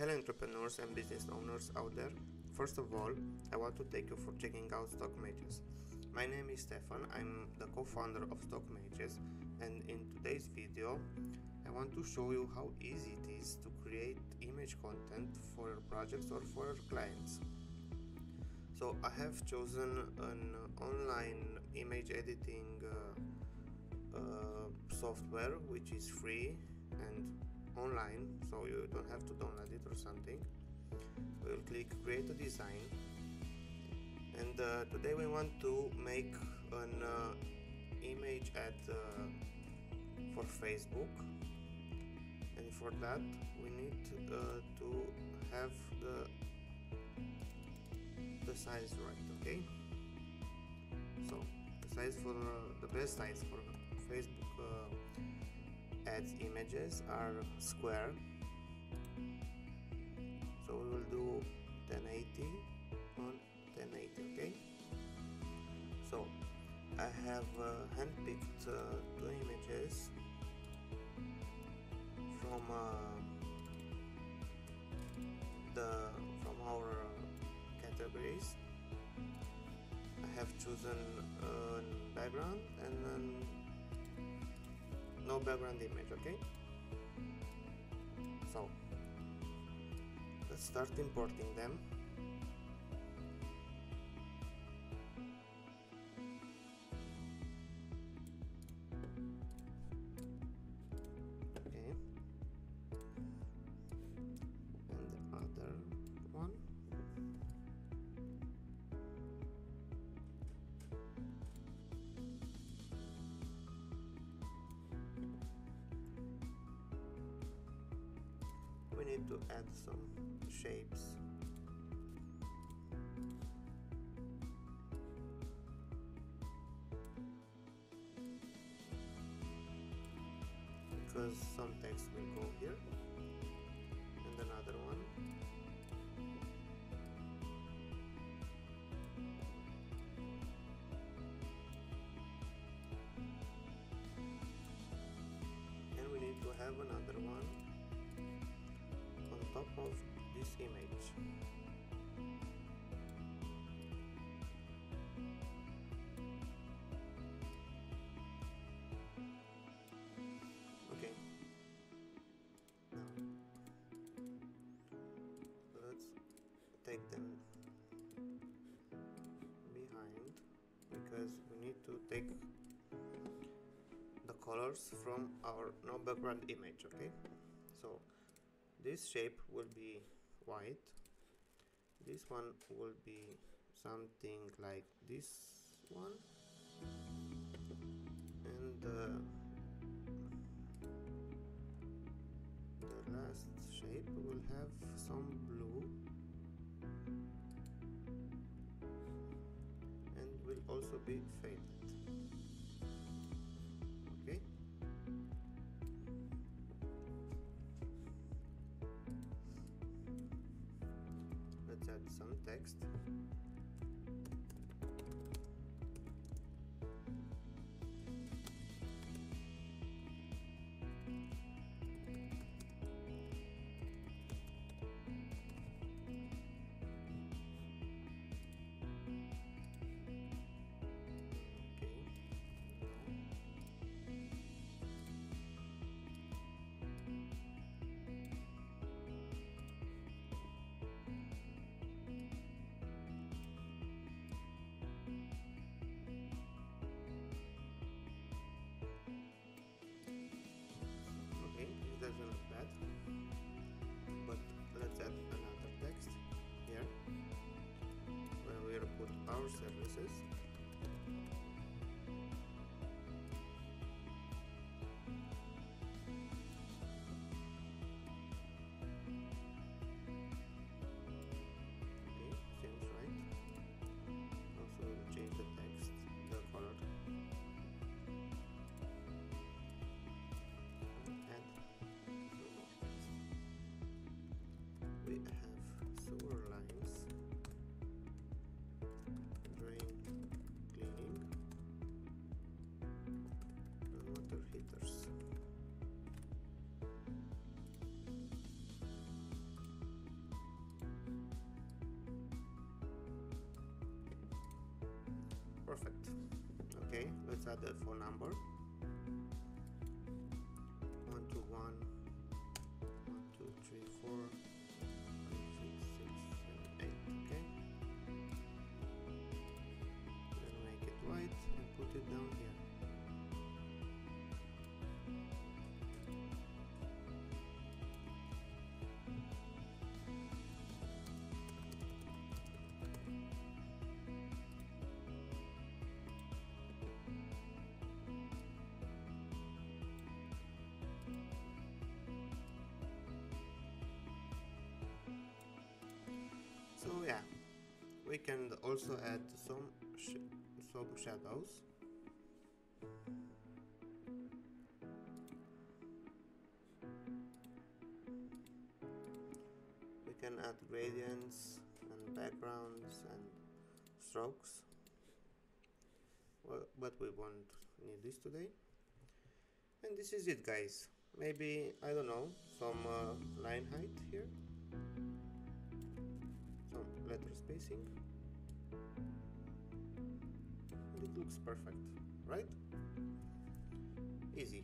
Hello entrepreneurs and business owners out there. First of all, I want to thank you for checking out Stockmages. My name is Stefan, I'm the co-founder of Stockmages and in today's video I want to show you how easy it is to create image content for your projects or for your clients. So I have chosen an online image editing uh, uh, software which is free and online so you don't have to download it or something. We'll click create a design. And uh, today we want to make an uh, image ad uh, for Facebook. And for that we need uh, to have the the size right okay? So the size for uh, the best size for Facebook uh, images are square. So we will do 1080 on 1080 okay? So I have uh, handpicked uh, two images from uh, the from our categories. I have chosen a background and then no background image okay? So let's start importing them need to add some shapes. Because some text will go here and another one. And we need to have another top of this image. Okay. Now let's take them behind because we need to take the colors from our no background image okay? So this shape will be white. This one will be something like this one. And uh, the last shape will have some blue. And will also be faded some text services Perfect. Okay, let's add the phone number. So yeah, we can also add some sh some shadows. We can add gradients and backgrounds and strokes. Well, but we won't need this today. And this is it guys. Maybe, I don't know, some uh, line height here letter spacing. And it looks perfect, right? Easy.